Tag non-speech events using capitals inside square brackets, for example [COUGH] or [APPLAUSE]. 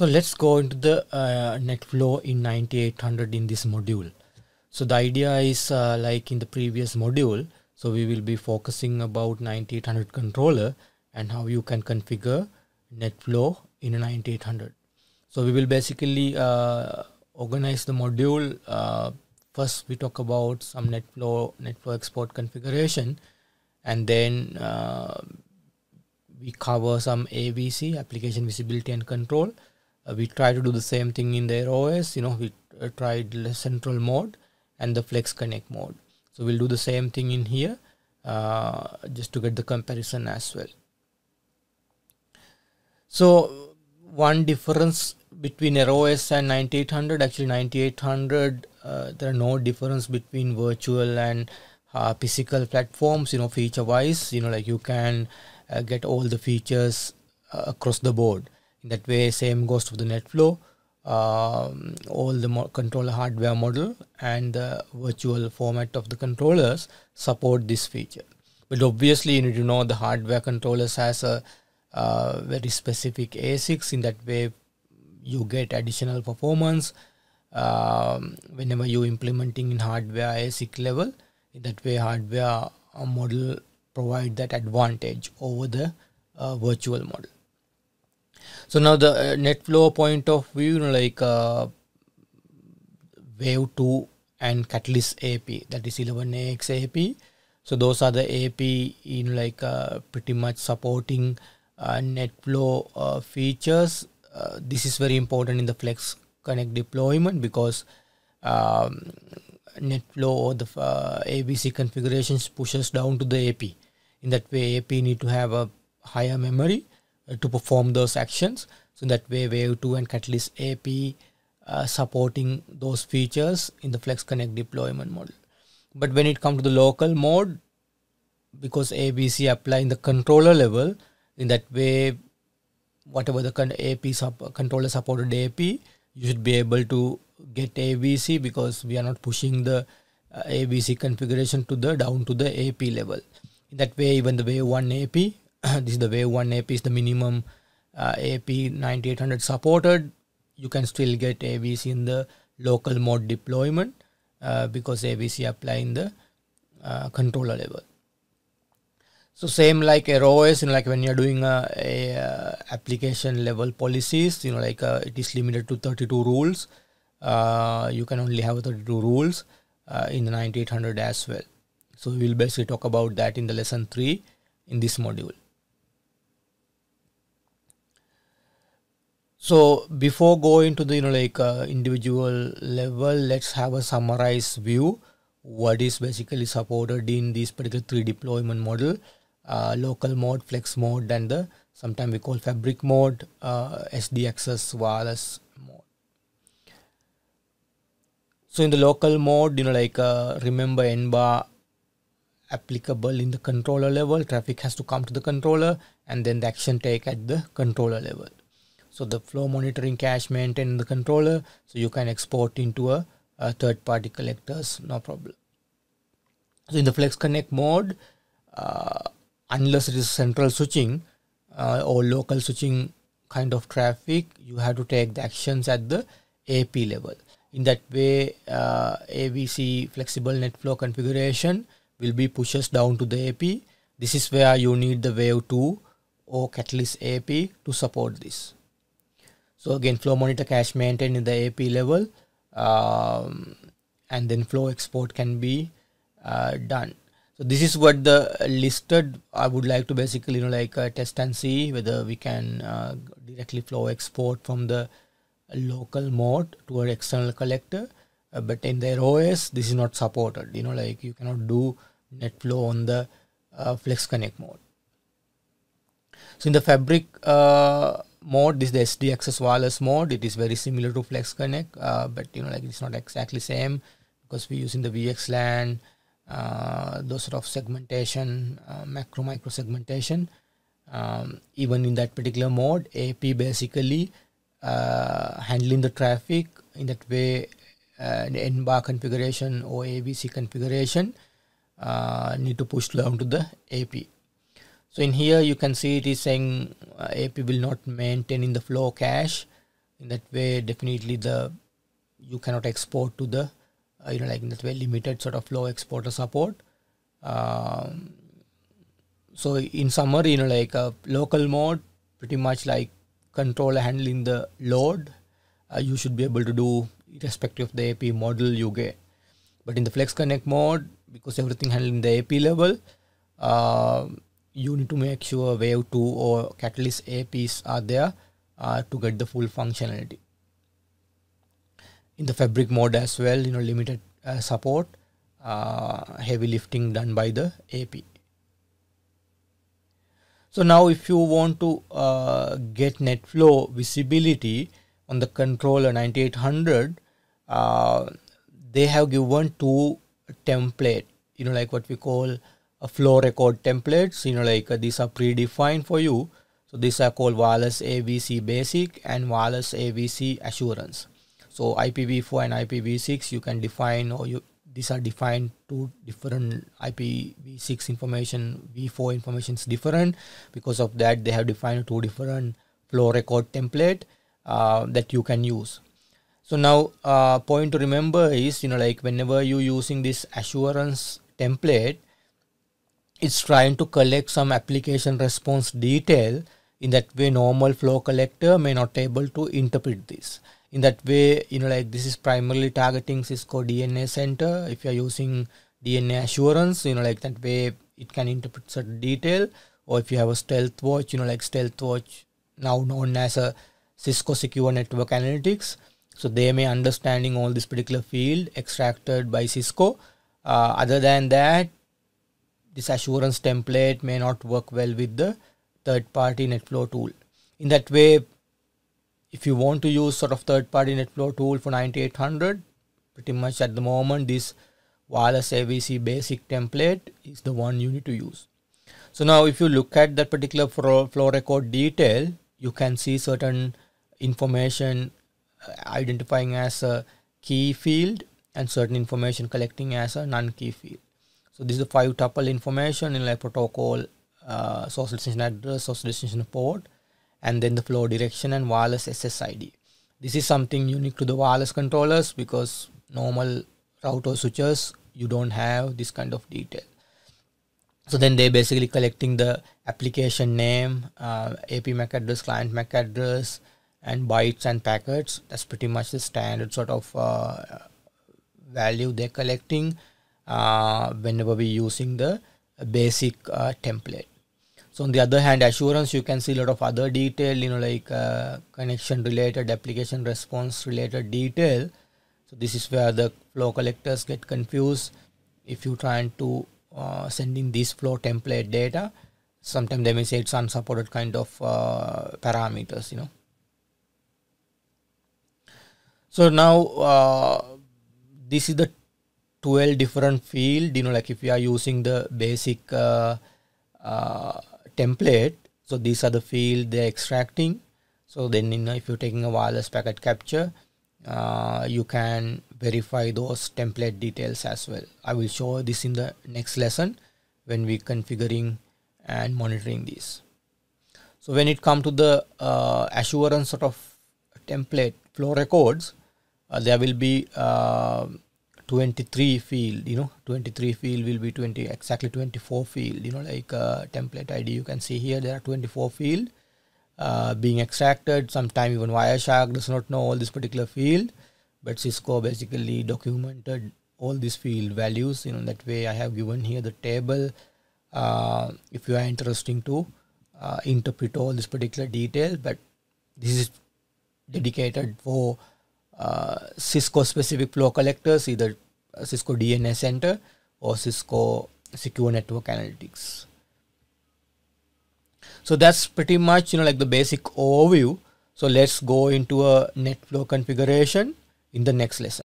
So let's go into the uh, net flow in 9800 in this module. So the idea is uh, like in the previous module, so we will be focusing about 9800 controller and how you can configure NetFlow in a 9800. So we will basically uh, organize the module. Uh, first we talk about some NetFlow, NetFlow export configuration and then uh, we cover some AVC, application visibility and control. Uh, we try to do the same thing in AireOS, you know, we uh, tried the central mode and the flex connect mode. So we'll do the same thing in here uh, just to get the comparison as well. So one difference between AireOS and 9800 actually 9800 uh, there are no difference between virtual and uh, physical platforms you know feature wise you know like you can uh, get all the features across the board in that way same goes to the NetFlow um, all the controller hardware model and the virtual format of the controllers support this feature. But obviously, you need to know the hardware controllers has a uh, very specific ASICs. In that way, you get additional performance um, whenever you implementing in hardware ASIC level. In that way, hardware uh, model provide that advantage over the uh, virtual model so now the uh, net flow point of view you know, like uh, wave 2 and catalyst ap that is 11ax ap so those are the ap in like uh, pretty much supporting uh, net flow uh, features. Uh, this is very important in the flex connect deployment because um, NetFlow or the uh, AVC configurations pushes down to the AP. In that way, AP need to have a higher memory to perform those actions. So that way, Wave 2 and Catalyst AP uh, supporting those features in the Flex Connect deployment model. But when it comes to the local mode, because AVC apply in the controller level, in that way, whatever the AP sub- controller supported AP, you should be able to get AVC because we are not pushing the uh, AVC configuration to the down to the AP level. In that way, even the Wave 1 AP [CLEARS THROAT] this is the wave 1 AP is the minimum uh, AP 9800 supported. You can still get AVC in the local mode deployment uh, because AVC apply in the uh, controller level. So same like AireOS, you know, like when you're doing a, a uh, application level policies, you know, like uh, it is limited to 32 rules. Uh, you can only have 32 rules in the 9800 as well. So we will basically talk about that in the lesson 3 in this module. So before going to the you know like uh, individual level let's have a summarized view. What is basically supported in this particular three deployment model? Uh, local mode flex mode and the sometimes we call fabric mode uh, sd access wireless mode. So in the local mode you know like uh, remember nbar applicable in the controller level. Traffic has to come to the controller and then the action take at the controller level so the flow monitoring cache maintained in the controller so you can export into a, a third party collectors no problem. So in the flex connect mode uh, unless it is central switching uh, or local switching kind of traffic you have to take the actions at the ap level. In that way uh, avc flexible net flow configuration will be pushes down to the ap this is where you need the wave 2 or catalyst ap to support this so again, flow monitor cache maintained in the AP level, um, and then flow export can be uh, done. So this is what the listed. I would like to basically you know like uh, test and see whether we can uh, directly flow export from the local mode to an external collector. Uh, but in AireOS, this is not supported. You know, like you cannot do net flow on the uh, Flex Connect mode. So in the Fabric uh, mode this is the sd access wireless mode. It is very similar to flex connect uh, but you know like it's not exactly same because we're using the vxlan uh, those sort of segmentation uh, macro micro segmentation. Um, even in that particular mode ap basically uh, handling the traffic in that way uh, the n bar configuration or avc configuration uh, need to push down to the ap so in here you can see it is saying uh, AP will not maintain in the flow cache in that way definitely the you cannot export to the uh, you know like in that way limited sort of flow exporter support. Um, so in summary you know like a local mode pretty much like controller handling the load uh, you should be able to do irrespective of the AP model you get. But in the flex connect mode because everything handling the AP level uh, you need to make sure wave 2 or catalyst APs are there uh, to get the full functionality. In the fabric mode as well you know limited uh, support uh, heavy lifting done by the AP so now if you want to uh, get NetFlow visibility on the controller 9800 uh, they have given two template you know like what we call a flow record templates you know like uh, these are predefined for you. So these are called wireless avc basic and wireless avc assurance. So ipv4 and ipv6 you can define or you these are defined two different ipv6 information v4 information is different. Because of that they have defined two different flow record template uh, that you can use. So now uh, point to remember is you know like whenever you using this assurance template it's trying to collect some application response detail. In that way normal flow collector may not able to interpret this. In that way you know like this is primarily targeting cisco dna center. If you're using dna assurance you know like that way it can interpret certain detail. Or if you have a Stealthwatch you know like Stealthwatch now known as a cisco secure network analytics. So they may understanding all this particular field extracted by Cisco. Uh, other than that, this assurance template may not work well with the third-party NetFlow tool. In that way, if you want to use sort of third-party NetFlow tool for 9800, pretty much at the moment this wireless AVC basic template is the one you need to use. So now if you look at that particular flow, flow record detail, you can see certain information uh, identifying as a key field and certain information collecting as a non-key field. So this is the five tuple information in like protocol, uh, source destination address, source destination port, and then the flow direction and wireless SSID. This is something unique to the wireless controllers because normal router switches you don't have this kind of detail. So then they're basically collecting the application name, uh, AP MAC address, client MAC address, and bytes and packets that's pretty much the standard sort of uh, value they're collecting uh, whenever we're using the basic uh, template. So on the other hand assurance you can see a lot of other detail you know like uh, connection related application response related detail. So this is where the flow collectors get confused. If you trying to uh, sending this flow template data sometimes they may say it's unsupported kind of uh, parameters you know. So now uh, this is the 12 different field you know like if you are using the basic uh, uh, template so these are the field they're extracting. So then you know if you're taking a wireless packet capture uh, you can verify those template details as well. I will show this in the next lesson when we configuring and monitoring these. So when it come to the uh, assurance sort of template flow records uh, there will be uh, 23 field you know 23 field will be 20 exactly 24 field you know like uh, template id you can see here there are 24 field uh, being extracted sometime even wireshark does not know all this particular field but cisco basically documented all these field values you know that way i have given here the table uh, if you are interesting to uh, interpret all this particular detail but this is dedicated for Uh, Cisco specific flow collectors, either uh, Cisco DNA Center or Cisco Secure Network Analytics. So that's pretty much you know like the basic overview. So let's go into a NetFlow configuration in the next lesson.